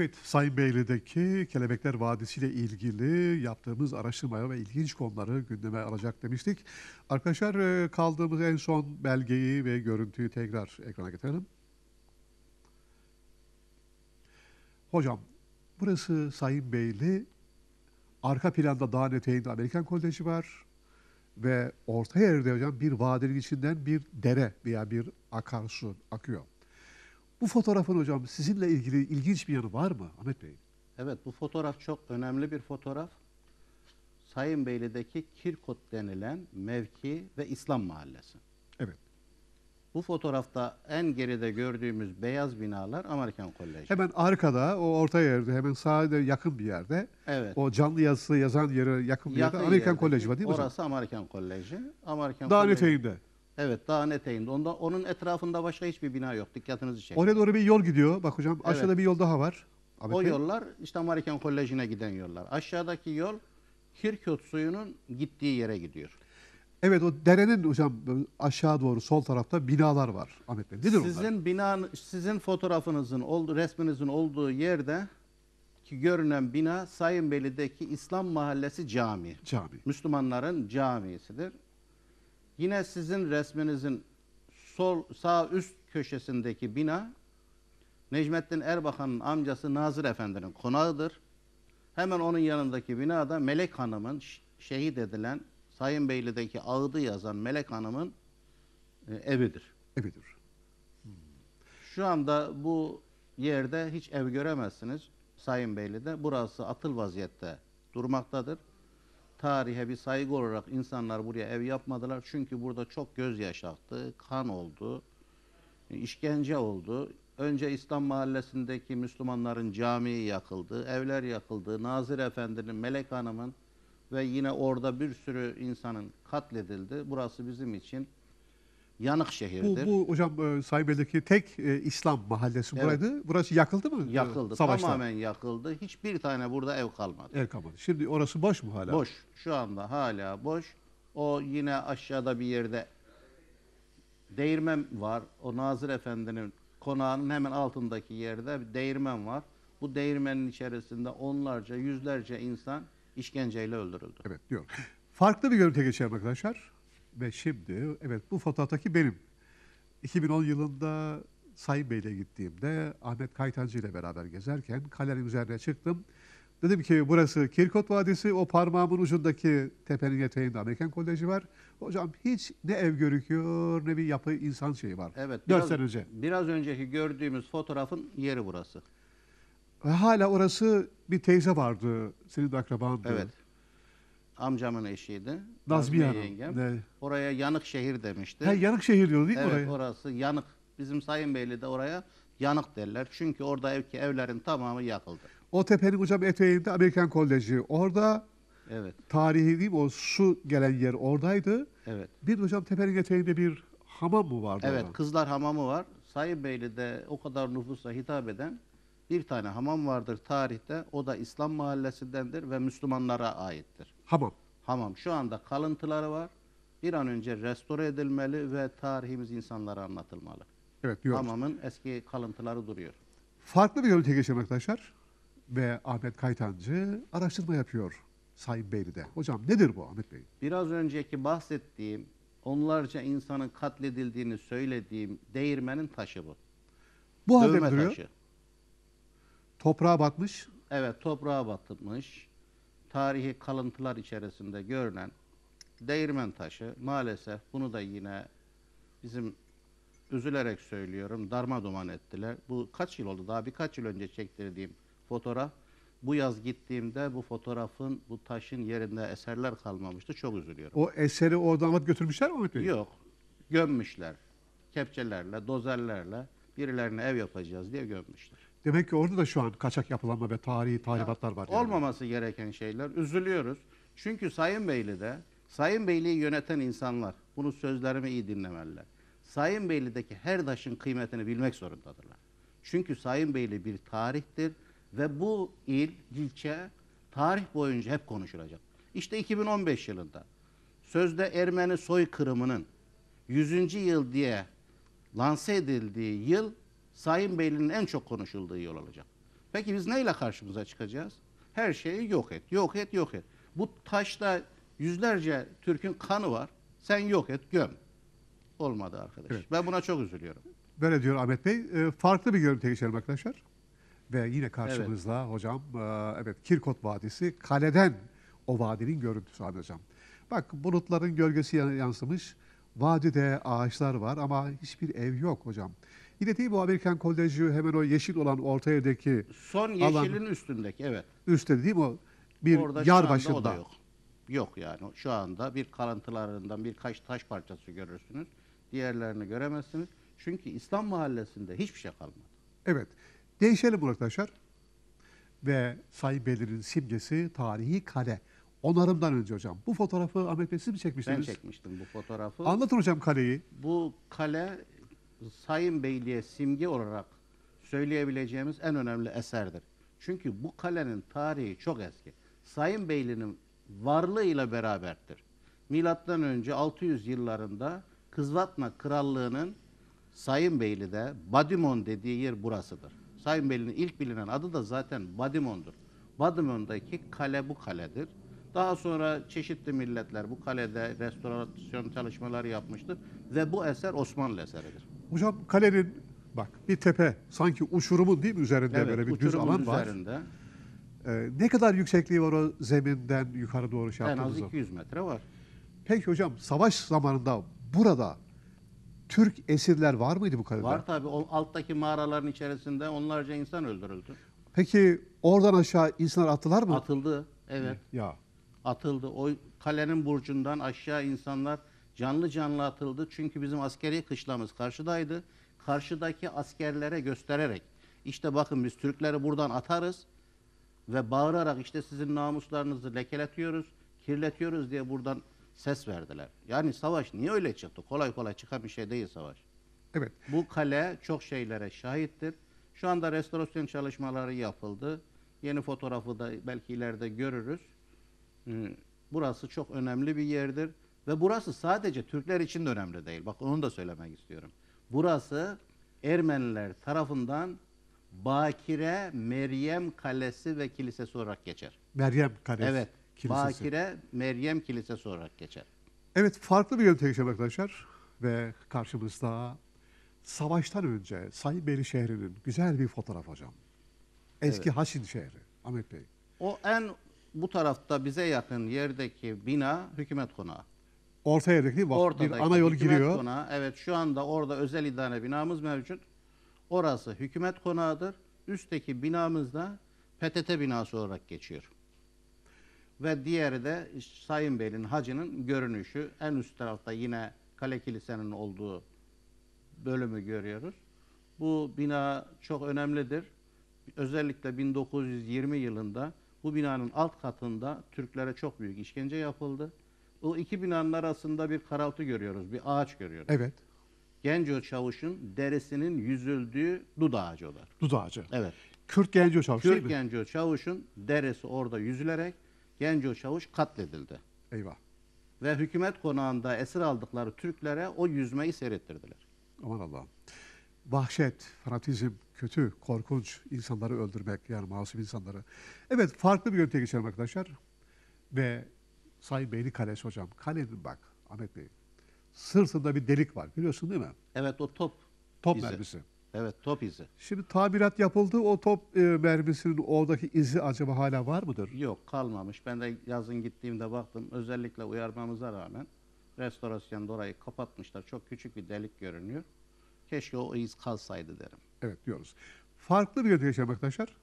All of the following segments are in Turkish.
Evet, Sayın Beyli'deki Kelebekler Vadisi ile ilgili yaptığımız araştırmaya ve ilginç konuları gündeme alacak demiştik. Arkadaşlar e, kaldığımız en son belgeyi ve görüntüyü tekrar ekrana getirelim. Hocam, burası Sayın Beyli. Arka planda dağın eteğinde Amerikan Koleji var. Ve orta yerde hocam bir vadinin içinden bir dere veya bir akarsu akıyor. Bu fotoğrafın hocam sizinle ilgili ilginç bir yanı var mı Ahmet Bey? Evet bu fotoğraf çok önemli bir fotoğraf. Sayın Beyli'deki Kirkot denilen mevki ve İslam mahallesi. Evet. Bu fotoğrafta en geride gördüğümüz beyaz binalar Amerikan Koleji. Hemen arkada o orta yerde hemen sahada yakın bir yerde Evet. o canlı yazısı yazan yere yakın bir yerde Amerikan Koleji var değil mi hocam? Orası Amerikan Koleji. Amerikan Dağın Koleji- eteğinde. Evet dağın eteğinde. Onda, onun etrafında başka hiçbir bina yok. Dikkatinizi çekin. Oraya doğru bir yol gidiyor. Bak hocam aşağıda Evet. bir yol daha var. Ahmet O Bey. yollar işte Amerikan Koleji'ne giden yollar. Aşağıdaki yol Kirkut suyunun gittiği yere gidiyor. Evet o derenin hocam aşağı doğru sol tarafta binalar var Ahmet Bey. Nedir onlar? Sizin binanın, sizin fotoğrafınızın olduğu, resminizin olduğu yerde ki görünen bina Sayın Beyli'deki İslam Mahallesi Camii. Cami. Müslümanların camisidir. Yine sizin resminizin sol sağ üst köşesindeki bina Necmettin Erbakan'ın amcası Nazır Efendi'nin konağıdır. Hemen onun yanındaki binada Melek Hanım'ın şehit edilen Sayın Beyli'deki ağıdı yazan Melek Hanım'ın e, evidir. Evidir. Şu anda bu yerde hiç ev göremezsiniz Sayın Beyli'de. Burası atıl vaziyette durmaktadır. Tarihe bir saygı olarak insanlar buraya ev yapmadılar. Çünkü burada çok gözyaşı aktı, kan oldu, işkence oldu. Önce İslam mahallesindeki Müslümanların camii yakıldı, evler yakıldı. Nazır Efendi'nin, Melek Hanım'ın ve yine orada bir sürü insanın katledildi. Burası bizim için yanık Bu, şehirdir. bu hocam e, Sayın Bey'deki tek e, İslam mahallesi Evet. buraydı. Burası yakıldı mı? Yakıldı. E, Savaşta. Tamamen yakıldı. Hiçbir tane burada ev kalmadı. El kalmadı. Şimdi orası boş mu hala? Boş. Şu anda hala boş. O yine aşağıda bir yerde değirmen var. O Nazır Efendi'nin konağının hemen altındaki yerde bir değirmen var. Bu değirmenin içerisinde onlarca, yüzlerce insan işkenceyle öldürüldü. Evet diyor. Farklı bir görüntüye geçelim arkadaşlar. Ve şimdi evet bu fotoğraftaki benim. 2010 yılında Sayın Bey'le gittiğimde Ahmet Kaytancı ile beraber gezerken kalenin üzerine çıktım. Dedim ki burası Kirkot Vadisi, o parmağımın ucundaki tepenin eteğinde Amerikan Koleji var. Hocam hiç ne ev görüküyor ne bir yapı insan şeyi var. Evet. Biraz, sene önce. biraz önceki gördüğümüz fotoğrafın yeri burası. Ve hala orası bir teyze vardı. Senin de akrabandı. Evet. Amcamın eşiydi. Nazmiye Hanım. yengem. Ne? Oraya yanık şehir demişti. Ha, yanık şehir diyor değil mi Evet oraya? orası yanık. Bizim Sayın Beyli'de oraya yanık derler. Çünkü orada evki evlerin tamamı yakıldı. O tepenin hocam eteğinde Amerikan Koleji. Orada Evet, tarihi değil mi? O su gelen yer oradaydı. evet. Bir de hocam tepenin eteğinde bir hamam mı vardı Evet, orada? Kızlar Hamamı var. Sayın Beyli'de o kadar nüfusa hitap eden bir tane hamam vardır tarihte. O da İslam mahallesindendir ve Müslümanlara aittir. Hamam. Hamam şu anda kalıntıları var. Bir an önce restore edilmeli ve tarihimiz insanlara anlatılmalı. Evet diyor. Hamamın eski kalıntıları duruyor. Farklı bir görüntüye geçelim arkadaşlar. Ve Ahmet Kaytancı araştırma yapıyor Sayın Beyli'de. Hocam nedir bu Ahmet Bey? Biraz önceki bahsettiğim onlarca insanın katledildiğini söylediğim değirmenin taşı bu. Bu halde Dövme duruyor? taşı. Toprağa batmış. Evet toprağa batmış. Tarihi kalıntılar içerisinde görünen değirmen taşı maalesef bunu da yine bizim üzülerek söylüyorum darma duman ettiler. Bu kaç yıl oldu? Daha birkaç yıl önce çektirdiğim fotoğraf. Bu yaz gittiğimde bu fotoğrafın bu taşın yerinde eserler kalmamıştı. Çok üzülüyorum. O eseri oradan alıp götürmüşler mi Ahmet Bey? Yok. Gömmüşler. Kepçelerle, dozerlerle birilerine ev yapacağız diye gömmüşler. Demek ki orada da şu an kaçak yapılanma ve tarihi tahribatlar var. yani. Olmaması gereken şeyler. Üzülüyoruz. Çünkü Sayın Beyli'de, Sayın Beyli'yi yöneten insanlar, bunu sözlerimi iyi dinlemeliler. Sayın Beyli'deki her taşın kıymetini bilmek zorundadırlar. Çünkü Sayın Beyli bir tarihtir ve bu il, ilçe tarih boyunca hep konuşulacak. İşte 2015 yılında sözde Ermeni soykırımının 100. yıl diye lanse edildiği yıl Sayın Beyli'nin en çok konuşulduğu yıl olacak. Peki biz neyle karşımıza çıkacağız? Her şeyi yok et, yok et, yok et. Bu taşta yüzlerce Türk'ün kanı var. Sen yok et, göm. Olmadı arkadaş. Evet. Ben buna çok üzülüyorum. Böyle diyor Ahmet Bey. E, farklı bir görüntüye geçelim arkadaşlar. Ve yine karşımızda hocam e, evet Kirkot Vadisi kaleden o vadinin görüntüsü Ahmet Hocam. Bak bulutların gölgesi yan- yansımış. Vadide ağaçlar var ama hiçbir ev yok hocam. Yine değil bu Amerikan Koleji hemen o yeşil olan orta evdeki Son Alan- yeşilin üstündeki evet. üstte değil mi o? Bir Orada şu yar anda başında. o da yok. Yok yani. Şu anda bir kalıntılarından birkaç taş parçası görürsünüz. Diğerlerini göremezsiniz. Çünkü İslam mahallesinde hiçbir şey kalmadı. Evet. Değişelim arkadaşlar. Ve Sayın Belir'in simgesi tarihi kale. Onarımdan önce hocam. Bu fotoğrafı Ahmet Bey siz mi Ben çekmiştiniz? çekmiştim bu fotoğrafı. Anlatın hocam kaleyi. Bu kale Sayın Beyliğe simge olarak söyleyebileceğimiz en önemli eserdir. Çünkü bu kalenin tarihi çok eski. Sayın Beyliğinin varlığıyla beraberdir. Milattan önce 600 yıllarında Kızvatma Krallığı'nın Sayın Beyli'de Badimon dediği yer burasıdır. Sayın Beyli'nin ilk bilinen adı da zaten Badimon'dur. Badimon'daki kale bu kaledir. Daha sonra çeşitli milletler bu kalede restorasyon çalışmaları yapmıştır ve bu eser Osmanlı eseridir. Hocam kalenin bak bir tepe sanki uçurumun değil mi üzerinde Evet, böyle bir düz alan var. üzerinde Ee, ne kadar yüksekliği var o zeminden yukarı doğru şey en az yaptığımızda? 200 metre var. Peki hocam savaş zamanında burada Türk esirler var mıydı bu kalede? Var tabi o alttaki mağaraların içerisinde onlarca insan öldürüldü. Peki oradan aşağı insanlar attılar mı? Atıldı. Evet. Ya atıldı. O kalenin burcundan aşağı insanlar canlı canlı atıldı. Çünkü bizim askeri kışlamız karşıdaydı. Karşıdaki askerlere göstererek işte bakın biz Türkleri buradan atarız ve bağırarak işte sizin namuslarınızı lekeletiyoruz, kirletiyoruz diye buradan ses verdiler. Yani savaş niye öyle çıktı? Kolay kolay çıkan bir şey değil savaş. evet. Bu kale çok şeylere şahittir. Şu anda restorasyon çalışmaları yapıldı. Yeni fotoğrafı da belki ileride görürüz. Ee, Burası çok önemli bir yerdir. Ve burası sadece Türkler için de önemli değil. Bak onu da söylemek istiyorum. Burası Ermeniler tarafından Bakire Meryem Kalesi ve Kilisesi olarak geçer. Meryem Kalesi evet. Kilisesi. Bakire Meryem Kilisesi olarak geçer. Evet farklı bir yöntem geçelim arkadaşlar. Ve karşımızda savaştan önce Sayınbeyli şehrinin güzel bir fotoğraf hocam. Eski Evet. Haşin şehri. Ahmet Bey. O en bu tarafta bize yakın yerdeki bina hükümet konağı. Orta yerdeki bir ana yol hükümet giriyor. konağı. Evet şu anda orada özel idare binamız mevcut. Orası hükümet konağıdır. Üstteki binamız da PTT binası olarak geçiyor. Ve diğeri de Sayın Bey'in hacının görünüşü. En üst tarafta yine Kale Kilise'nin olduğu bölümü görüyoruz. Bu bina çok önemlidir. Özellikle 1920 yılında bu binanın alt katında Türklere çok büyük işkence yapıldı. O iki binanın arasında bir karaltı görüyoruz, bir ağaç görüyoruz. Evet. Genco Çavuş'un derisinin yüzüldüğü dud ağacı olar. Dud ağacı. Evet. Kürt Genco Çavuş değil Kürt mi? Genco Çavuş'un deresi orada yüzülerek Genco Çavuş katledildi. Eyvah. Ve hükümet konağında esir aldıkları Türklere o yüzmeyi seyrettirdiler. Aman Allah'ım. Vahşet, fanatizm, kötü, korkunç insanları öldürmek yani masum insanları. Evet farklı bir yönteme geçelim arkadaşlar. Ve Sayın Beyli Kalesi hocam. Kalenin bak Ahmet Bey. Sırtında bir delik var biliyorsun değil mi? Evet o top. Top izi. mermisi. Evet top izi. Şimdi tamirat yapıldı. O top e, mermisinin oradaki izi acaba hala var mıdır? Yok kalmamış. Ben de yazın gittiğimde baktım. Özellikle uyarmamıza rağmen restorasyonda orayı kapatmışlar. Çok küçük bir delik görünüyor. Keşke o iz kalsaydı derim. Evet diyoruz. Farklı bir geçelim arkadaşlar.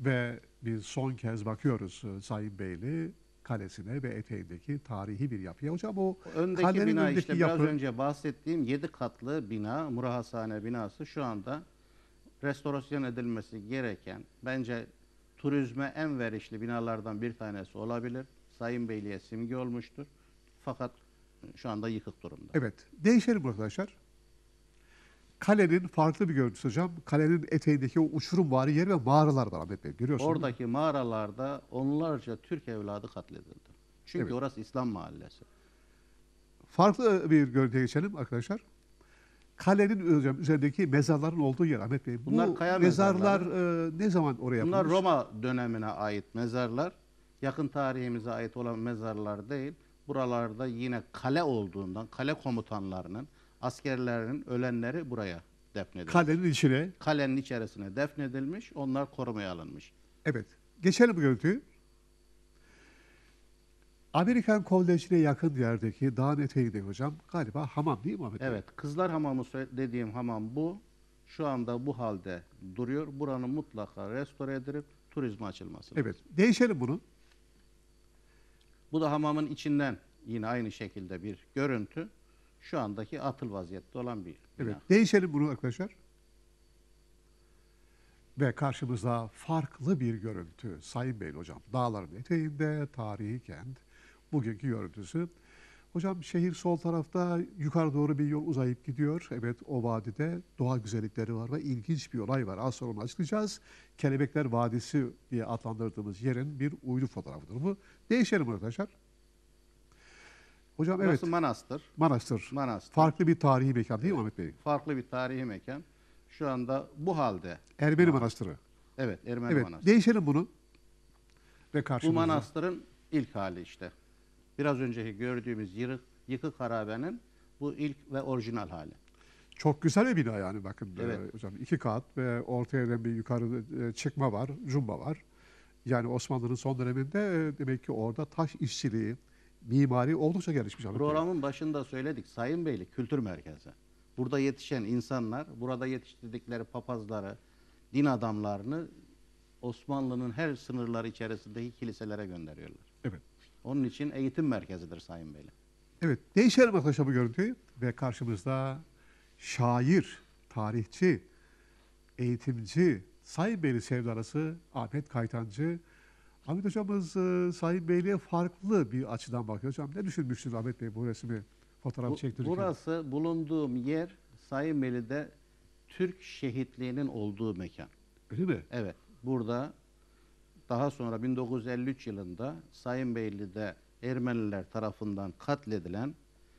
Ve biz son kez bakıyoruz e, Sayın Beyli Kalesi'ne ve eteğindeki tarihi bir yapıya. Hocam o öndeki kalenin bina önündeki işte biraz yapı önce bahsettiğim 7 katlı bina, Murahasane binası şu anda restorasyon edilmesi gereken bence turizme en verişli binalardan bir tanesi olabilir. Sayın Beyliğe simge olmuştur. Fakat şu anda yıkık durumda. Evet. Değişelim arkadaşlar. Kalenin farklı bir görüntüsü hocam. Kalenin eteğindeki o uçurum var yer ve mağaralar var Ahmet Bey. Görüyorsunuz. Oradaki mağaralarda onlarca Türk evladı katledildi. Çünkü Evet. orası İslam mahallesi. Farklı bir görüntüye geçelim arkadaşlar. kalenin hocam üzerindeki mezarların olduğu yer Ahmet Bey. Bunlar Bu kaya mezarlar e, ne zaman oraya Bunlar yapılmış? Roma dönemine ait mezarlar. Yakın tarihimize ait olan mezarlar değil. Buralarda yine kale olduğundan kale komutanlarının, askerlerinin ölenleri buraya defnedilmiş. Kalenin içine. Kalenin içerisine defnedilmiş, onlar korumaya alınmış. Evet. Geçelim bu görüntüyü. Amerikan Koleji'ne yakın yerdeki dağın eteğinde hocam galiba hamam değil mi Ahmet? Evet, Kızlar Hamamı dediğim hamam bu. Şu anda bu halde duruyor. Buranın mutlaka restore edilip turizme açılması. Evet. Değişelim bunu. Bu da hamamın içinden yine aynı şekilde bir görüntü. Şu andaki atıl vaziyette olan bir bina. Evet. Değişelim bunu arkadaşlar. Ve karşımızda farklı bir görüntü. Sayın Bey hocam. Dağların eteğinde tarihi kent. Bugünkü görüntüsü. Hocam şehir sol tarafta yukarı doğru bir yol uzayıp gidiyor. Evet o vadide doğa güzellikleri var ve ilginç bir olay var. Az sonra onu açıklayacağız. Kelebekler Vadisi diye adlandırdığımız yerin bir uydu fotoğrafıdır bu. Değişelim arkadaşlar. Hocam evet Burası manastır. Manastır. Manastır. Farklı bir tarihi mekan değil mi Ahmet Bey? Farklı bir tarihi mekan. Şu anda bu halde. Ermeni Manastırı. Evet, Ermeni Evet, manastırı. değişelim bunu. Ve Bu manastırın ilk hali işte. Biraz önceki gördüğümüz yırık, yıkık harabenin bu ilk ve orijinal hali. Çok güzel bir bina yani bakın Evet. e, hocam. iki kat ve ortaya da bir yukarı e, çıkma var, jumba var. Yani Osmanlı'nın son döneminde e, demek ki orada taş işçiliği, mimari oldukça gelişmiş. Programın başında söyledik Sayın Beyli Kültür Merkezi. Burada yetişen insanlar, burada yetiştirdikleri papazları, din adamlarını Osmanlı'nın her sınırları içerisindeki kiliselere gönderiyorlar. Evet. Onun için eğitim merkezidir Sayın Beyli. Evet, değişelim arkadaşlar bu görüntüyü. Ve karşımızda şair, tarihçi, eğitimci, Sayın Beyli sevdalısı Ahmet Kaytancı. Ahmet hocamız e, Sayın Beyli'ye farklı bir açıdan bakıyor. Hocam ne düşünmüştünüz Ahmet Bey bu resmi fotoğraf çektirirken? burası bulunduğum yer Sayın Beyli'de Türk şehitliğinin olduğu mekan. Öyle mi? Evet, burada daha sonra 1953 yılında Sayın Beyli'de Ermeniler tarafından katledilen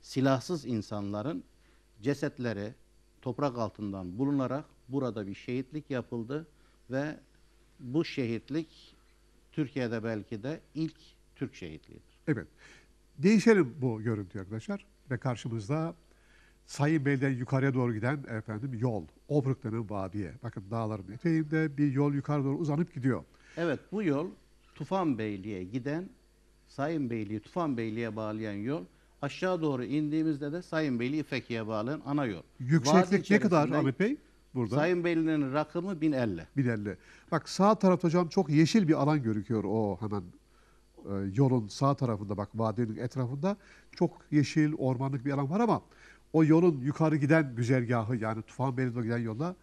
silahsız insanların cesetleri toprak altından bulunarak burada bir şehitlik yapıldı ve bu şehitlik Türkiye'de belki de ilk Türk şehitliğidir. Evet. Değişelim bu görüntüyü arkadaşlar. Ve karşımızda Sayın Bey'den yukarıya doğru giden efendim yol. Obruk denen vadiye. Bakın dağların eteğinde bir yol yukarı doğru uzanıp gidiyor. Evet bu yol Tufan Beyliğe giden Sayın Beyliği Tufan Beyliğe bağlayan yol aşağı doğru indiğimizde de Sayın Beyliği İfeki'ye bağlayan ana yol. Yükseklik ne kadar Ahmet Bey? Burada. Sayın Beyliği'nin rakımı 1050. 1050. Bak sağ tarafta hocam çok yeşil bir alan görüküyor o hemen e, yolun sağ tarafında bak vadinin etrafında çok yeşil ormanlık bir alan var ama o yolun yukarı giden güzergahı yani Tufan Beyliği'ne giden yolda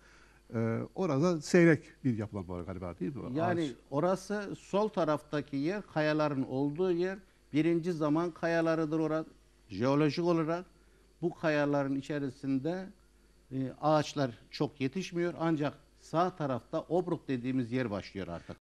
e, orada seyrek bir yapılanma var galiba değil mi? Yani Ağaç. orası sol taraftaki yer kayaların olduğu yer. Birinci zaman kayalarıdır orası. Jeolojik olarak bu kayaların içerisinde e, ağaçlar çok yetişmiyor ancak sağ tarafta Obruk dediğimiz yer başlıyor artık.